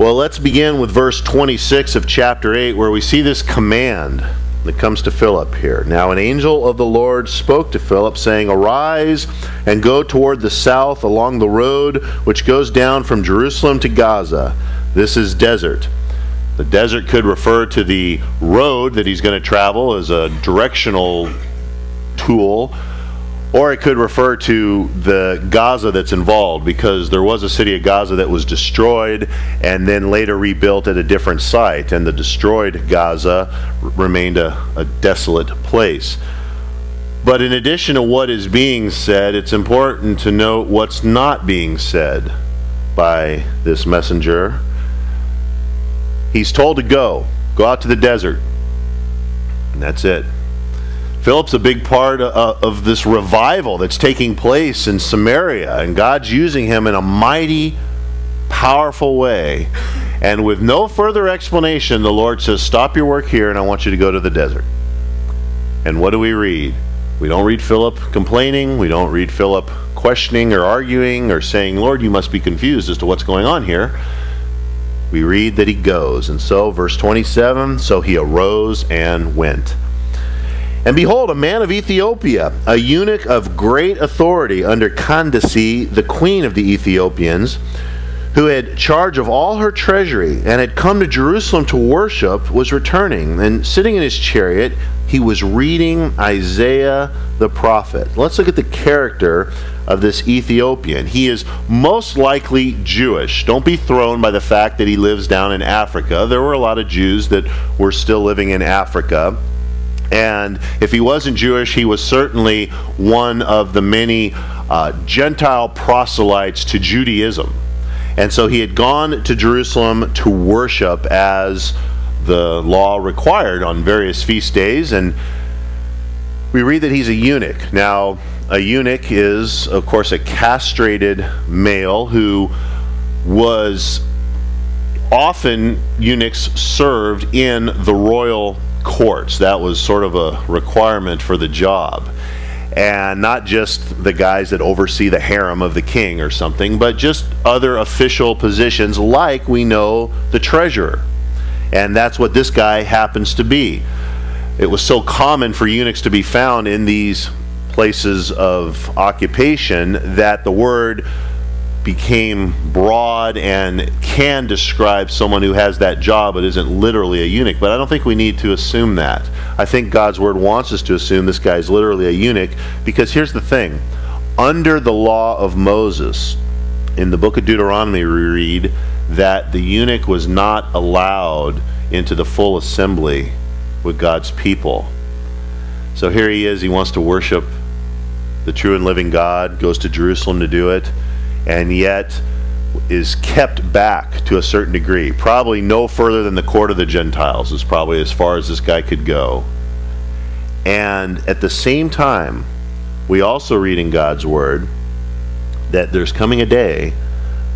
Well, let's begin with verse 26 of chapter 8, where we see this command that comes to Philip here. Now, an angel of the Lord spoke to Philip, saying, Arise and go toward the south along the road which goes down from Jerusalem to Gaza. This is desert. The desert could refer to the road that he's going to travel as a directional tool or it could refer to the Gaza that's involved because there was a city of Gaza that was destroyed and then later rebuilt at a different site. And the destroyed Gaza remained a, a desolate place. But in addition to what is being said, it's important to note what's not being said by this messenger. He's told to go, go out to the desert. And that's it. Philip's a big part of, of this revival that's taking place in Samaria, and God's using him in a mighty, powerful way. And with no further explanation, the Lord says, Stop your work here, and I want you to go to the desert. And what do we read? We don't read Philip complaining. We don't read Philip questioning or arguing or saying, Lord, you must be confused as to what's going on here. We read that he goes. And so, verse 27 so he arose and went. And behold, a man of Ethiopia, a eunuch of great authority under Candace, the queen of the Ethiopians, who had charge of all her treasury and had come to Jerusalem to worship, was returning. And sitting in his chariot, he was reading Isaiah the prophet. Let's look at the character of this Ethiopian. He is most likely Jewish. Don't be thrown by the fact that he lives down in Africa. There were a lot of Jews that were still living in Africa. And if he wasn't Jewish, he was certainly one of the many uh, Gentile proselytes to Judaism. And so he had gone to Jerusalem to worship as the law required on various feast days. And we read that he's a eunuch. Now, a eunuch is, of course, a castrated male who was often eunuchs served in the royal courts. That was sort of a requirement for the job. And not just the guys that oversee the harem of the king or something, but just other official positions like we know the treasurer. And that's what this guy happens to be. It was so common for eunuchs to be found in these places of occupation that the word became broad and can describe someone who has that job but isn't literally a eunuch. But I don't think we need to assume that. I think God's word wants us to assume this guy is literally a eunuch because here's the thing under the law of Moses, in the book of Deuteronomy, we read that the eunuch was not allowed into the full assembly with God's people. So here he is, he wants to worship the true and living God, goes to Jerusalem to do it and yet is kept back to a certain degree. Probably no further than the court of the Gentiles is probably as far as this guy could go. And at the same time, we also read in God's word that there's coming a day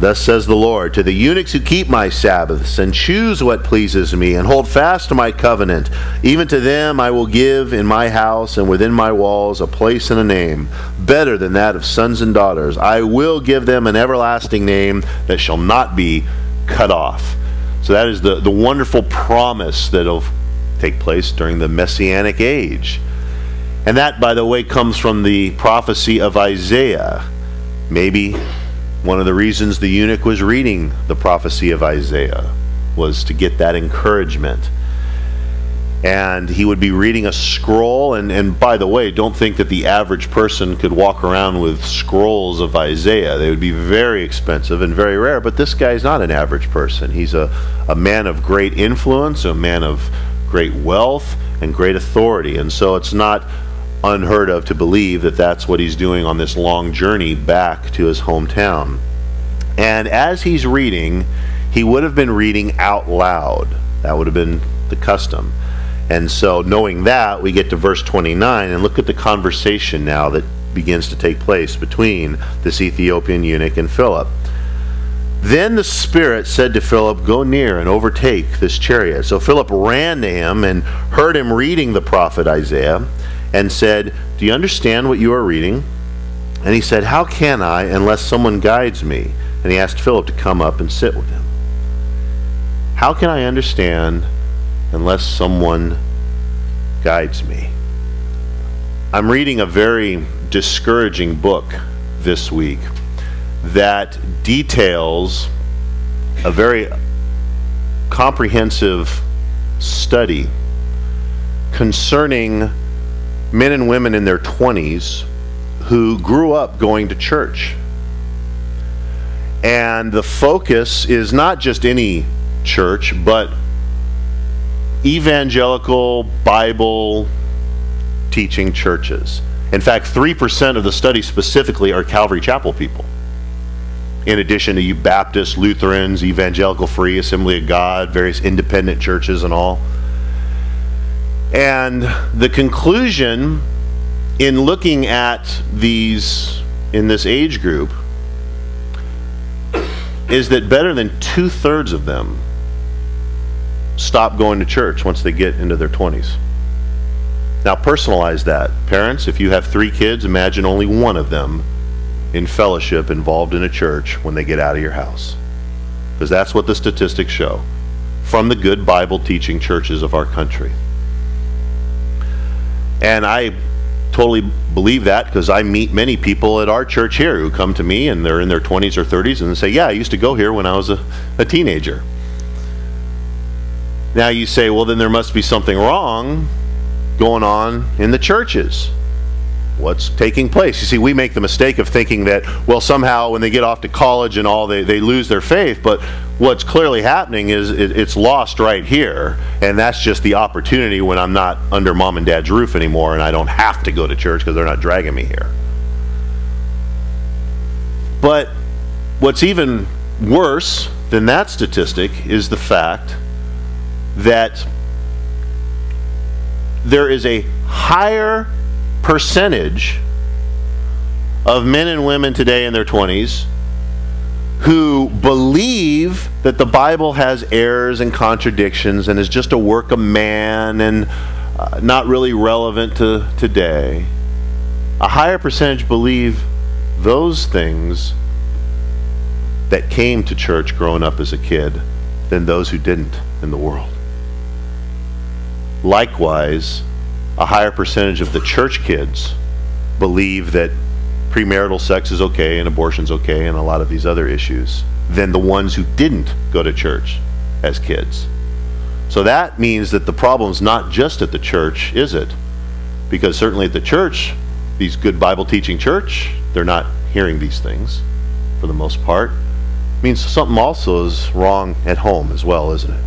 Thus says the Lord, to the eunuchs who keep my Sabbaths and choose what pleases me and hold fast to my covenant, even to them I will give in my house and within my walls a place and a name, better than that of sons and daughters. I will give them an everlasting name that shall not be cut off. So that is the, the wonderful promise that'll take place during the Messianic age. And that, by the way, comes from the prophecy of Isaiah. Maybe one of the reasons the eunuch was reading the prophecy of Isaiah was to get that encouragement. And he would be reading a scroll. And, and by the way, don't think that the average person could walk around with scrolls of Isaiah. They would be very expensive and very rare. But this guy is not an average person. He's a, a man of great influence, a man of great wealth, and great authority. And so it's not unheard of to believe that that's what he's doing on this long journey back to his hometown. And as he's reading, he would have been reading out loud. That would have been the custom. And so, knowing that, we get to verse 29 and look at the conversation now that begins to take place between this Ethiopian eunuch and Philip. Then the Spirit said to Philip, Go near and overtake this chariot. So Philip ran to him and heard him reading the prophet Isaiah and said, Do you understand what you are reading? And he said, How can I unless someone guides me? And he asked Philip to come up and sit with him. How can I understand unless someone guides me? I'm reading a very discouraging book this week that details a very comprehensive study concerning men and women in their 20s who grew up going to church. And the focus is not just any church, but evangelical Bible teaching churches. In fact, 3% of the study specifically are Calvary Chapel people. In addition to you Baptists, Lutherans, Evangelical Free, Assembly of God, various independent churches, and all. And the conclusion in looking at these in this age group is that better than two thirds of them stop going to church once they get into their 20s. Now, personalize that. Parents, if you have three kids, imagine only one of them in fellowship involved in a church when they get out of your house. Because that's what the statistics show from the good Bible teaching churches of our country. And I totally believe that because I meet many people at our church here who come to me and they're in their 20s or 30s and say, Yeah, I used to go here when I was a, a teenager. Now you say, Well, then there must be something wrong going on in the churches. What's taking place? You see, we make the mistake of thinking that, well, somehow when they get off to college and all, they, they lose their faith. But what's clearly happening is it, it's lost right here. And that's just the opportunity when I'm not under mom and dad's roof anymore and I don't have to go to church because they're not dragging me here. But what's even worse than that statistic is the fact that there is a higher percentage of men and women today in their 20s who believe that the Bible has errors and contradictions and is just a work of man and uh, not really relevant to today. A higher percentage believe those things that came to church growing up as a kid than those who didn't in the world. Likewise, a higher percentage of the church kids believe that premarital sex is okay and abortion's okay and a lot of these other issues than the ones who didn't go to church as kids. So that means that the problem's not just at the church, is it? Because certainly at the church, these good Bible teaching church, they're not hearing these things for the most part. It means something also is wrong at home as well, isn't it?